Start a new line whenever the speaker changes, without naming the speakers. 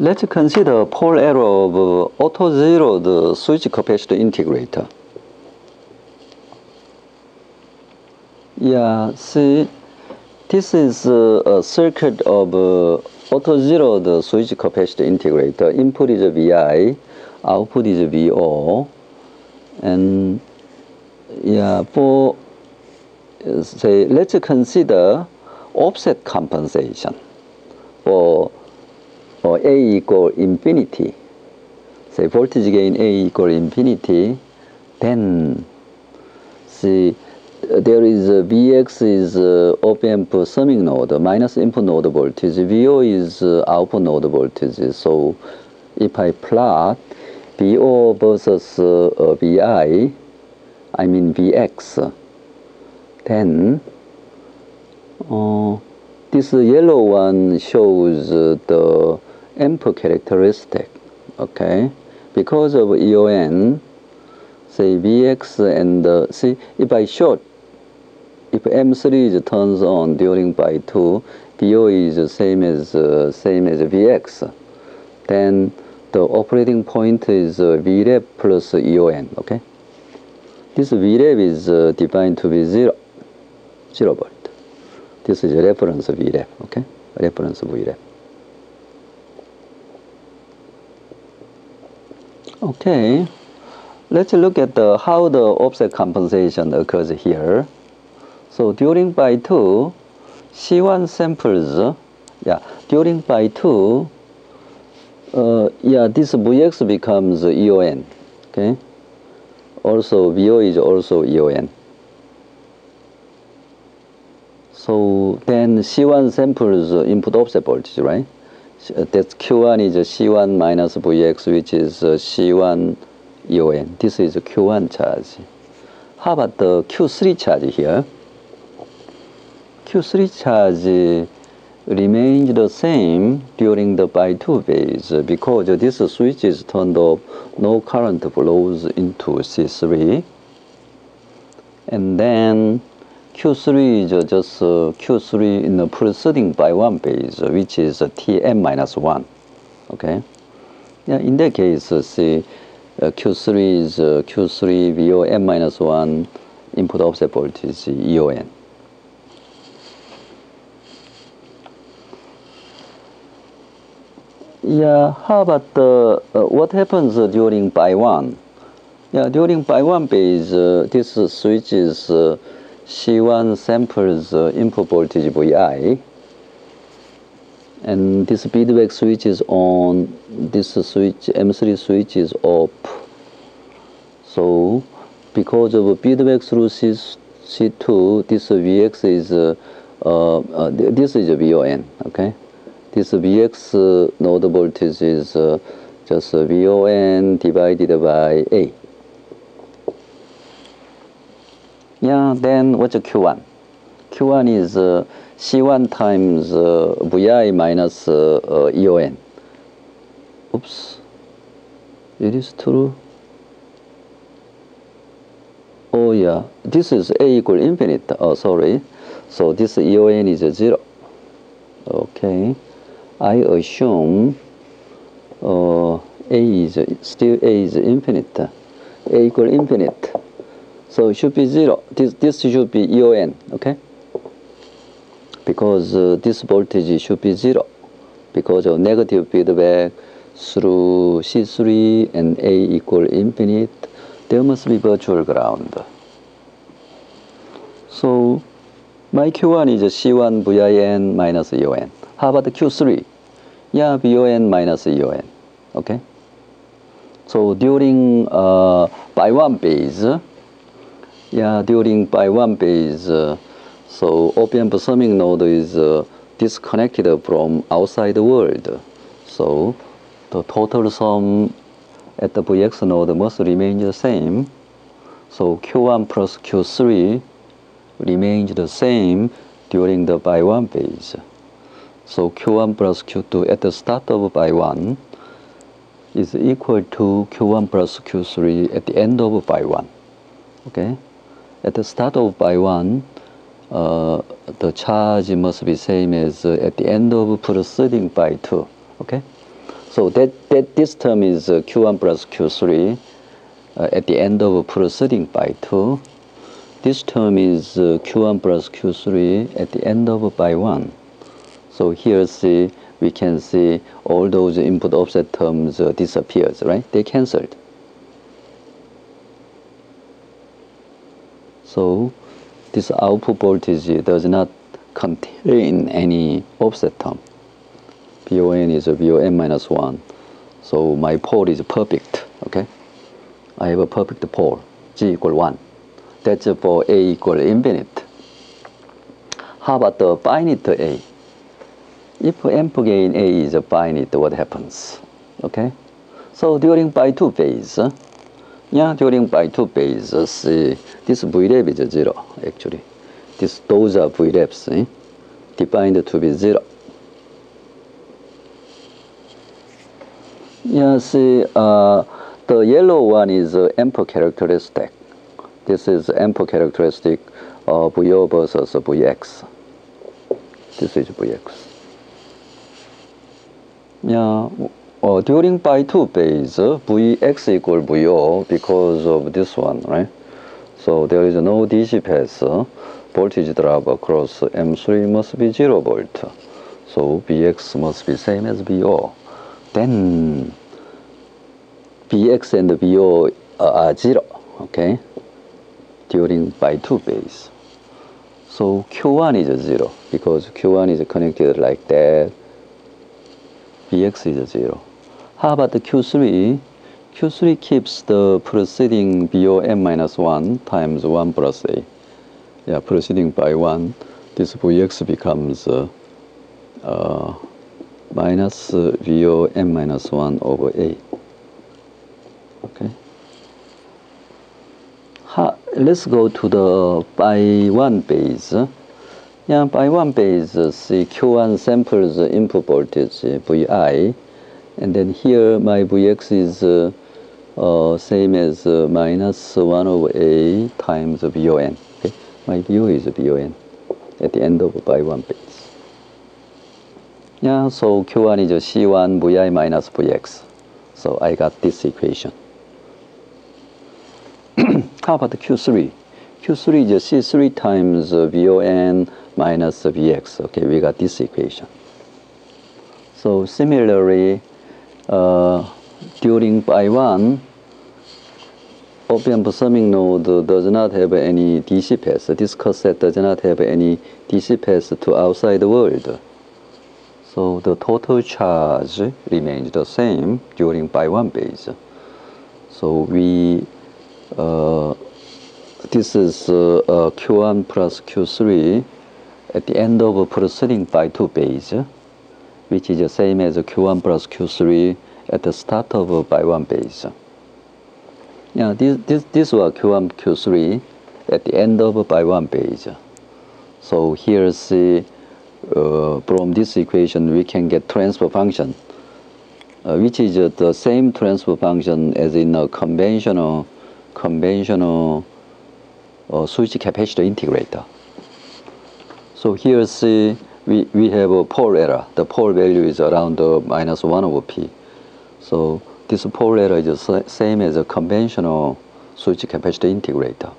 Let's consider pole error of auto-zeroed switch capacitor integrator. Yeah, see, this is uh, a circuit of uh, auto-zeroed switch capacitor integrator. Input is Vi, output is Vo, and yeah, for say, let's consider offset compensation for, for A equal infinity. Say voltage gain A equal infinity, then see there is a Vx is uh, op amp summing node minus input node voltage. Vo is uh, output node voltage. So if I plot Vo versus uh, Vi, I mean Vx, then uh, this yellow one shows uh, the amp characteristic, okay? Because of EON, say Vx and uh, see if I short, if M3 is turns on during by 2, VO is the same as uh, same as Vx, then the operating point is uh, plus EON, okay? This Vref is uh, defined to be 0, 0 volt. This is a reference Vref, okay? Reference Vref. Okay, let's look at the, how the offset compensation occurs here. So during by 2, C1 samples, yeah, during by 2, uh, yeah, this Vx becomes EON, okay? Also, VO is also EON. So then C1 samples input offset voltage, right? That Q1 is C1 minus Vx, which is C1 EON. This is Q1 charge. How about the Q3 charge here? Q3 charge remains the same during the by 2 phase because this switch is turned off, no current flows into C3. And then Q3 is just uh, Q3 in the preceding by 1 phase, which is Tm minus 1. Okay? Yeah, in that case, uh, see, uh, Q3 is uh, Q3 VOM minus 1 input offset voltage EON. Yeah, how about the, uh, what happens during by 1? Yeah, during by 1 phase, uh, this switch is uh, C1 samples uh, input voltage Vi, and this feedback switch is on, this switch, M3 switch is off. So, because of feedback through C, C2, this Vx is, uh, uh, this is VON, okay? This Vx node voltage is uh, just VON divided by A. Yeah, then what's Q1? Q1 is uh, C1 times uh, Vi minus uh, EON. Oops, it is true. Oh yeah, this is A equal infinite. Oh, sorry. So this EON is zero. Okay. I assume uh, A is still A is infinite. A equal infinite. So it should be zero. This, this should be EON, okay? Because uh, this voltage should be zero because of negative feedback through C3 and A equal infinite. There must be virtual ground. So my Q1 is C1 VIN minus EON. How about the Q3? Yeah, VON minus EON. Okay? So during uh, by one phase, yeah, during by one phase, uh, so op-amp summing node is uh, disconnected from outside world. So the total sum at the Vx node must remain the same. So Q1 plus Q3 remains the same during the by one phase. So Q1 plus Q2 at the start of by 1 is equal to Q1 plus Q3 at the end of by 1. Okay? At the start of by 1, uh, the charge must be same as uh, at the end of proceeding by 2. Okay? So that, that this term is uh, Q1 plus Q3 uh, at the end of proceeding by 2. This term is uh, Q1 plus Q3 at the end of by 1. So here see, we can see all those input offset terms uh, disappears, right? They cancelled. So this output voltage does not contain any offset term. VON is VON minus 1. So my pole is perfect, okay? I have a perfect pole, G equal 1. That's for A equal infinite. How about the finite A? If amp gain A is finite, what happens? Okay? So during by 2 phase, yeah, during by 2 phase, see, this VREF is 0, actually. This, those are VREFs, eh? defined to be 0. Yeah, see, uh, the yellow one is uh, amp characteristic. This is amp characteristic of VO versus Vx. This is Vx. Yeah, during by 2 phase, Vx equal VO because of this one, right? So there is no DC path. Voltage drop across M3 must be 0 volt. So Vx must be same as VO. Then Vx and VO are 0, okay? During by 2 phase. So Q1 is 0 because Q1 is connected like that. Vx is 0. How about the Q3? Q3 keeps the preceding VOM minus 1 times 1 plus A. Yeah, proceeding by 1. This Vx becomes uh, uh, minus VOM minus 1 over A. Okay. Ha, let's go to the by 1 base. Yeah, by 1 base, see Q1 samples input voltage Vi and then here my Vx is uh, uh, same as uh, minus 1 over A times VON. Okay? My VO is VON at the end of by 1 bits. Yeah, so Q1 is C1 Vi minus Vx. So I got this equation. How about the Q3? Q3 is C3 times VON minus Vx. Okay, we got this equation. So similarly, uh, during by 1, op-amp summing node does not have any DC path. This cassette does not have any DC path to outside the world. So the total charge remains the same during by 1 base. So we, uh, this is uh, uh, Q1 plus Q3 at the end of proceeding by 2 base which is the same as Q1 plus Q3 at the start of by 1 base. Now this, this, this was Q1, Q3 at the end of by 1 base. So here see, uh, from this equation we can get transfer function, uh, which is uh, the same transfer function as in a conventional, conventional uh, switch capacitor integrator. So here see, we, we have a pole error. The pole value is around uh, minus 1 over p. So this pole error is the same as a conventional switch capacitor integrator.